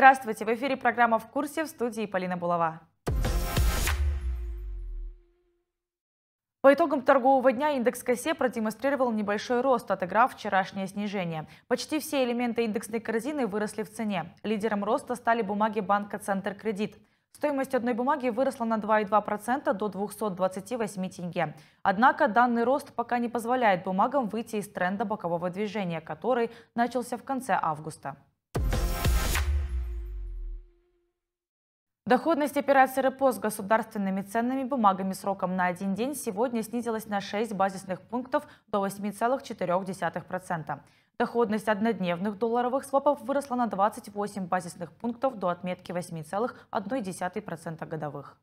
Здравствуйте! В эфире программа «В курсе» в студии Полина Булава. По итогам торгового дня индекс КСЕ продемонстрировал небольшой рост, отыграв вчерашнее снижение. Почти все элементы индексной корзины выросли в цене. Лидером роста стали бумаги банка «Центр Кредит». Стоимость одной бумаги выросла на 2,2% до 228 тенге. Однако данный рост пока не позволяет бумагам выйти из тренда бокового движения, который начался в конце августа. Доходность операций РПО с государственными ценными бумагами сроком на один день сегодня снизилась на 6 базисных пунктов до 8,4%. Доходность однодневных долларовых свопов выросла на 28 базисных пунктов до отметки 8,1% годовых.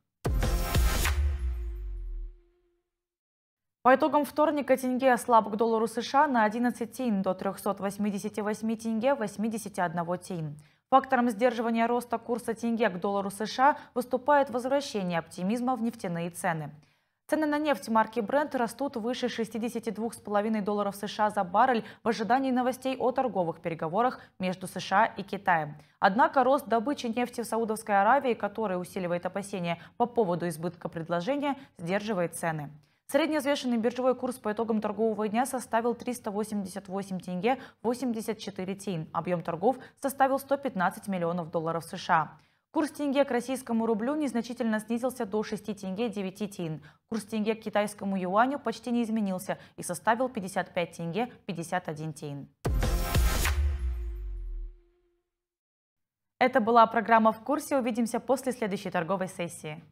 По итогам вторника тенге ослаб к доллару США на 11 тин до 388 тенге 81 тин. Фактором сдерживания роста курса тенге к доллару США выступает возвращение оптимизма в нефтяные цены – Цены на нефть марки Brent растут выше 62,5 долларов США за баррель в ожидании новостей о торговых переговорах между США и Китаем. Однако рост добычи нефти в Саудовской Аравии, который усиливает опасения по поводу избытка предложения, сдерживает цены. Средневзвешенный биржевой курс по итогам торгового дня составил 388 тенге 84 тин. Объем торгов составил 115 миллионов долларов США. Курс тенге к российскому рублю незначительно снизился до 6 тенге 9 тин. Курс тенге к китайскому юаню почти не изменился и составил 55 тенге 51 тин. Это была программа «В курсе». Увидимся после следующей торговой сессии.